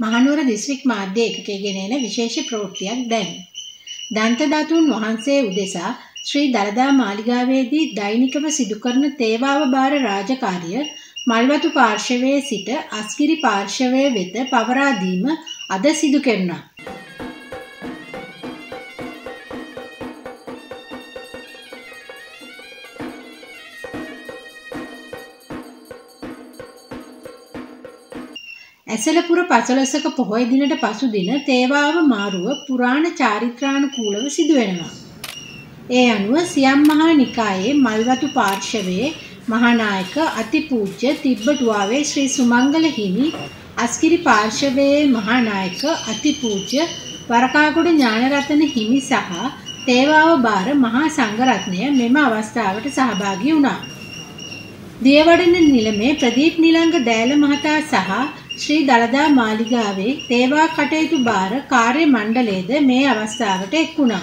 Mahanuwara district මාධ්‍ය ඒකකයේ ගෙන එන විශේෂ ප්‍රවෘත්තියක් දැන්. දන්තධාතුන් වහන්සේ උදෙසා ශ්‍රී දලදා මාලිගාවේදී දෛනිකව සිදු කරන තේවාව බාර රාජකාරිය මල්වතු පාර්ශවයේ සිට අස්කිරි පාර්ශවය වෙත පවරා දීම අද සිදු කෙරුණා. ඇසලපුර පසළොස්වක පොහොය දිනට පසු දින තේවාව මාරුව පුරාණ චාරිත්‍රානුකූලව සිදුවෙනවා. ඒ අනුව සියම් මහා නිකායේ මල්වතු පාර්ශවයේ මහානායක අතිපූජ්‍ය තිබ්බටුවාවේ ශ්‍රී සුමංගල හිමි අස්කිරි පාර්ශවයේ මහානායක අතිපූජ්‍ය වරකාගොඩ ඥානරතන හිමි සහ තේවාව බාර මහා සංඝරත්නය මෙම අවස්ථාවට සහභාගී වුණා. දියවඩන නිලමේ ප්‍රදීප් නිලංග දෑල මහතා සහ ශ්‍රී දළදා මාලිගාවේ තේවා කටයුතු භාර කාර්ය මණ්ඩලයේද මේ අවස්ථාවට එක් වුණා.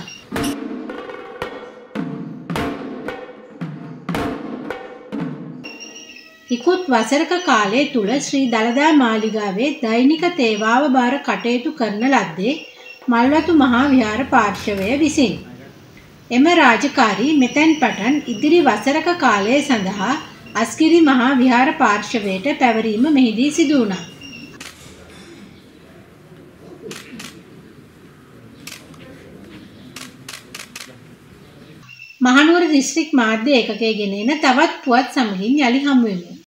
ඉකුත් වසරක කාලය තුල ශ්‍රී දළදා මාලිගාවේ දෛනික තේවාව භාර කටයුතු කරන ලද්දේ මල්වතු මහා විහාර පාර්ශවය විසින්. එම රාජකාරී මෙතැන් පටන් ඉදිරි වසරක කාලය සඳහා අස්කිරි මහා විහාර පාර්ශවයට පැවරීම මෙහිදී සිදු වුණා. මහනුවර දිස්ත්‍රික් මාධ්‍ය ඒකකයේ ගෙන එන තවත් පුවත් සමගින් යලි හමු වෙමු.